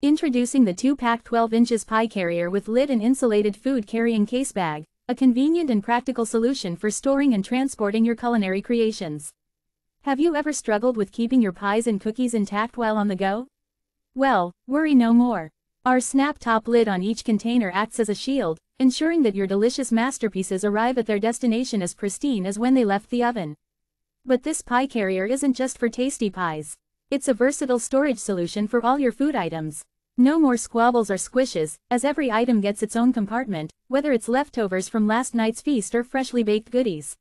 Introducing the 2-pack 12 inches pie carrier with lid and insulated food carrying case bag, a convenient and practical solution for storing and transporting your culinary creations. Have you ever struggled with keeping your pies and cookies intact while on the go? Well, worry no more. Our snap top lid on each container acts as a shield, ensuring that your delicious masterpieces arrive at their destination as pristine as when they left the oven. But this pie carrier isn't just for tasty pies. It's a versatile storage solution for all your food items. No more squabbles or squishes, as every item gets its own compartment, whether it's leftovers from last night's feast or freshly baked goodies.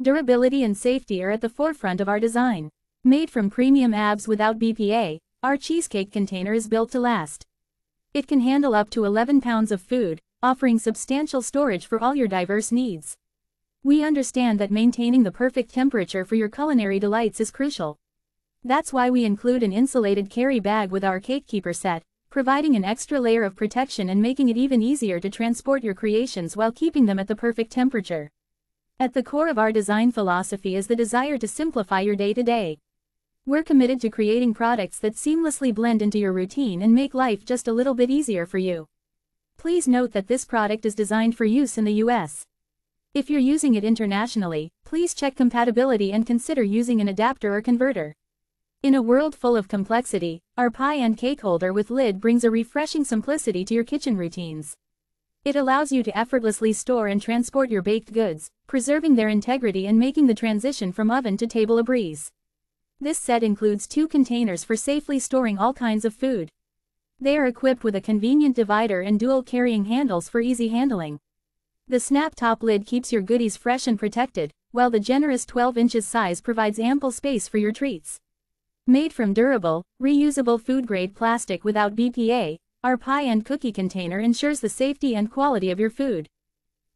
Durability and safety are at the forefront of our design. Made from premium ABS without BPA, our cheesecake container is built to last. It can handle up to 11 pounds of food, offering substantial storage for all your diverse needs. We understand that maintaining the perfect temperature for your culinary delights is crucial. That's why we include an insulated carry bag with our cake keeper set, providing an extra layer of protection and making it even easier to transport your creations while keeping them at the perfect temperature. At the core of our design philosophy is the desire to simplify your day-to-day. -day. We're committed to creating products that seamlessly blend into your routine and make life just a little bit easier for you. Please note that this product is designed for use in the US. If you're using it internationally, please check compatibility and consider using an adapter or converter. In a world full of complexity, our pie and cake holder with lid brings a refreshing simplicity to your kitchen routines. It allows you to effortlessly store and transport your baked goods, preserving their integrity and making the transition from oven to table a breeze. This set includes two containers for safely storing all kinds of food. They are equipped with a convenient divider and dual carrying handles for easy handling. The snap top lid keeps your goodies fresh and protected, while the generous 12 inches size provides ample space for your treats. Made from durable, reusable food-grade plastic without BPA, our pie and cookie container ensures the safety and quality of your food.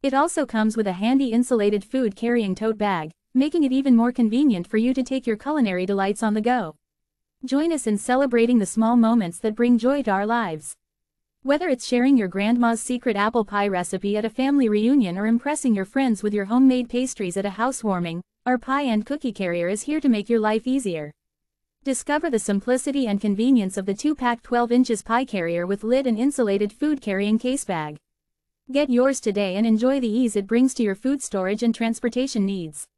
It also comes with a handy insulated food carrying tote bag, making it even more convenient for you to take your culinary delights on the go. Join us in celebrating the small moments that bring joy to our lives. Whether it's sharing your grandma's secret apple pie recipe at a family reunion or impressing your friends with your homemade pastries at a housewarming, our pie and cookie carrier is here to make your life easier. Discover the simplicity and convenience of the 2-pack 12 inches pie carrier with lid and insulated food carrying case bag. Get yours today and enjoy the ease it brings to your food storage and transportation needs.